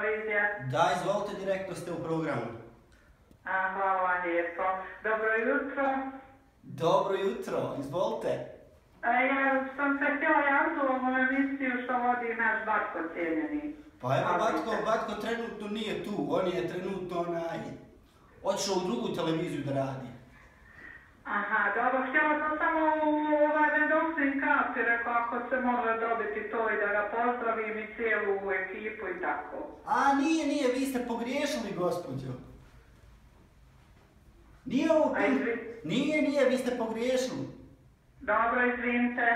televizija? Da, izvolite, direktno ste u programu. A, hvala vam lijepo. Dobro jutro. Dobro jutro, izvolite. E, ja sam se htjela javiti u ovu emisiju što vodi naš Batko cijenjeni. Pa evo, Batko, Batko trenutno nije tu, on je trenutno onaj... Otišao u drugu televiziju da radi. Aha, dobro, htjela sam Kapi, rekao ako se može dobiti to i da ga pozdravim i cijelu ekipu i tako. A, nije, nije, vi ste pogriješili, gospođo. Nije ovo Nije, nije, vi ste pogriješili. Dobro, izvinite.